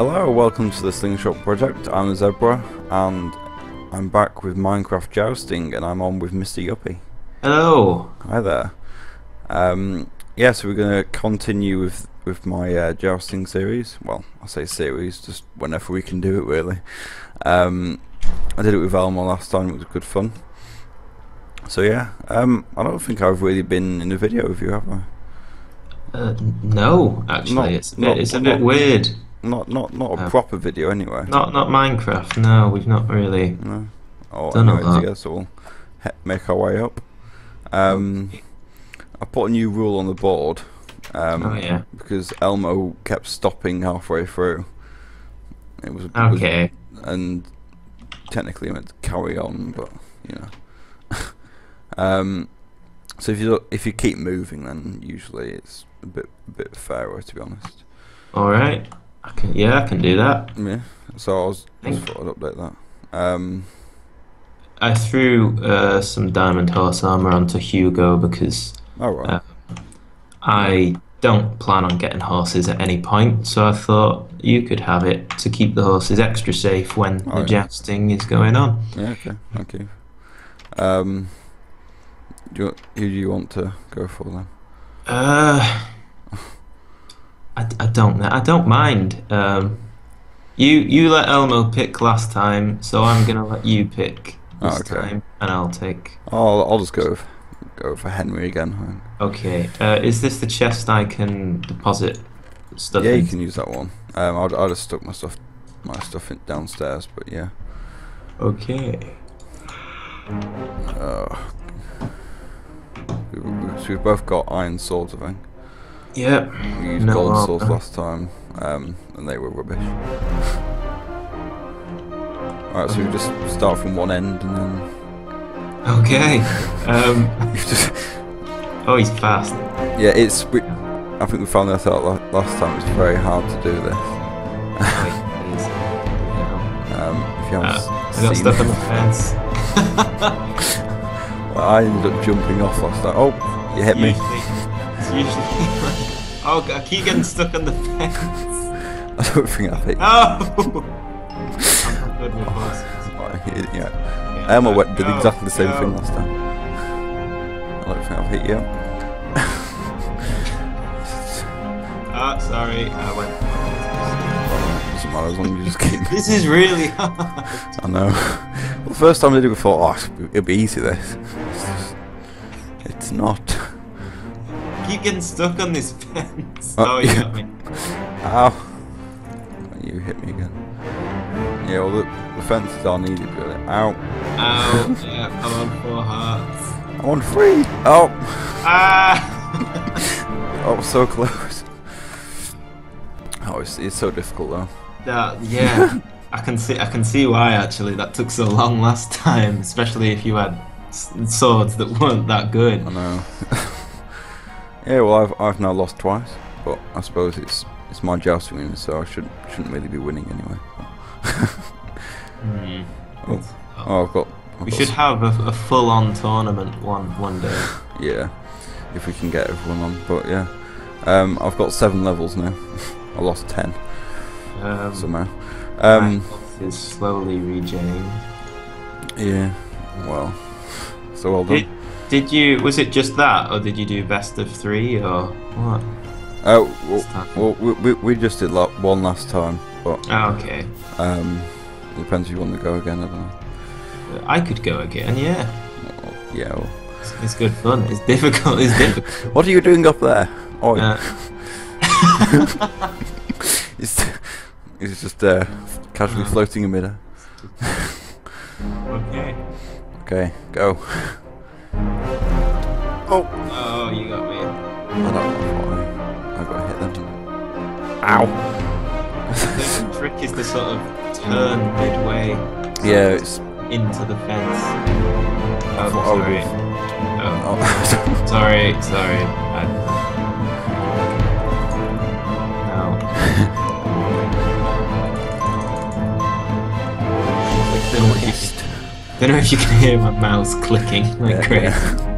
Hello, welcome to the Slingshot Project. I'm Zebra, and I'm back with Minecraft Jousting, and I'm on with Mr. Yuppy. Hello. Hi there. Um, yeah, so we're going to continue with with my uh, jousting series. Well, I say series, just whenever we can do it, really. Um, I did it with Ellmo last time; it was good fun. So yeah, um, I don't think I've really been in a video with you, have I? Uh, no, actually, Not- it's not- it's a bit weird. Not not not a proper video, anyway. Not not Minecraft. No, we've not really. No. Oh, Don't know that. we'll make our way up. Um, I put a new rule on the board. Um, Oh, yeah. Because Ellmo kept stopping halfway through. It was, it was- Okay. and technically I meant to carry on, but you know. um, so if you if you keep moving, then usually it's a bit a bit fairer, to be honest. All right. I can. Yeah, I can do that. Yeah. So I was just thought I'd update that. Um, I threw uh, some diamond horse armor onto Hugo because all right. Uh, I don't plan on getting horses at any point. So I thought you could have it to keep the horses extra safe when the Alright. jousting is going on. Yeah, okay, thank you. Um, do you, who do you want to go for then? Uh, I, I don't. I don't mind. Um, you you let Ellmo pick last time, so I'm gonna let you pick Oh, this okay. time, and I'll take. I'll I'll just go go for Henry again. Okay. Uh, is this the chest I can deposit stuff yeah, you can use that one. Um, I'll I'll just stuck my stuff my stuff in downstairs, but yeah. Okay. Uh, we, we, so we've both got iron swords, I think. Yep. We used No gold armor. swords last time, um, and they were rubbish. Alright, so we just start from one end and then Okay. Um. you just Oh, he's fast. Yeah, it's. We, I think we found that out last time. It's very hard to do this. Wait, please. No. Um, if you haven't Uh, s- I got stuck on the fence. Well, I ended up jumping off last time. Oh, you hit me. Usually, oh, I keep getting stuck on the fence. I don't think hit you. Oh! I'm not good with horses. Oh, idiot. Yeah, Emma uh, went, did go, exactly the same thing last time. I don't think I've hit you. Ah, sorry, I went. Doesn't matter as long as you just keep. This is really hard. I know. well, the first time I did it, I thought, oh, it'll be easy. This. It's not. Keep getting stuck on this fence. Uh, oh, you yeah. got me. Ow. You hit me again. Yeah, well, the, the fences are needed, really. Ow. Ow, yeah, I'm on four hearts. I'm on three. Oh. Ah! Oh, so close. Oh, it's, it's so difficult though. that, yeah, I can see. I can see why actually that took so long last time, especially if you had swords that weren't that good. I know. Yeah, well, I've I've now lost twice, but I suppose it's it's my jousting win, so I shouldn't shouldn't really be winning anyway. Hmm. Oh, oh I've got. I've We got should s- have a, a full-on tournament one one day. Yeah, if we can get everyone on, but yeah. Um, I've got seven levels now. I lost ten Um, somehow. Um, is slowly regaining. yeah. Well, so well done. Did, did you? Was it just that, or did you do best of three, or what? Oh, well, well we, we, we just did la- one last time, but Oh, okay, um, it depends if you want to go again. I don't know. I could go again. Yeah, Well, yeah. Well. it's, it's good fun. It's difficult. It's difficult. What are you doing up there? Oh, Uh, he's, he's just uh, casually Uh. floating in midair. okay. Okay, go. Oh, Oh, you got me. Oh, I don't know why I got to hit then. Ow. The trick is to sort of turn midway yeah, it's. into the fence. Oh, sorry. Oh, Oh, sorry, sorry. I... No. Don't know if you Don't know if you can hear my mouse clicking like Yeah, crazy. yeah.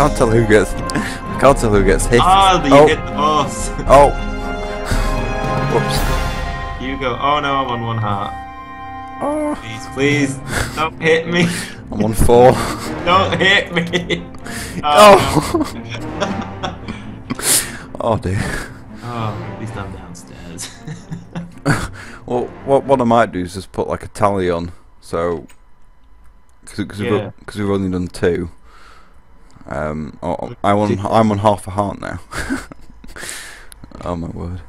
Can't tell who gets. I can't tell who gets hit. Ah, you oh, hit the horse. oh. Whoops. you go. Oh no, I'm on one heart. Oh. Please, please, don't hit me. I'm on four. Don't hit me. Oh. oh dear. Oh, at least I'm downstairs. Well, what what I might do is just put like a tally on, so because Yeah. we've, 'cause we've only done two. Um, oh, I'm on I'm on half a heart now. oh my word.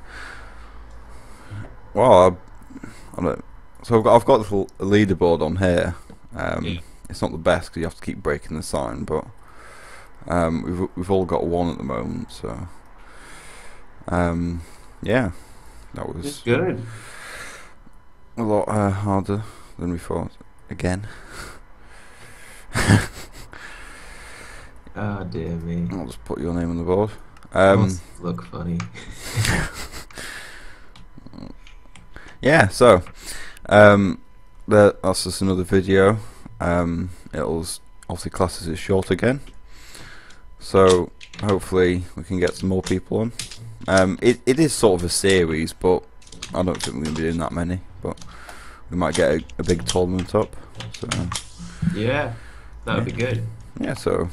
Well, I, I don't, so I've got, I've got little leaderboard on here. Um, Yeah. It's not the best because you have to keep breaking the sign, but um, we've we've all got one at the moment. So um, yeah, that It's was good. a lot uh, harder than we thought. Again, Oh dear me. I'll just put your name on the board. Um, Must look funny. yeah, so um, that, that's just another video. Um, it'll obviously classes it short again. So hopefully we can get some more people on. Um, it it is sort of a series, but I don't think we're gonna be doing that many. But we might get a, a big tournament up. So Yeah, that would be good. yeah, so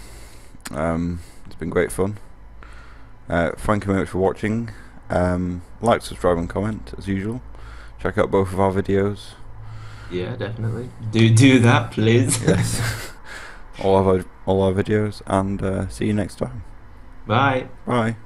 um, it's been great fun. Uh, thank you very much for watching. Um, like, subscribe, and comment as usual. Check out both of our videos. Yeah, definitely. Do do that, please. Yes, all of our all our videos, and uh, see you next time. Bye. Bye.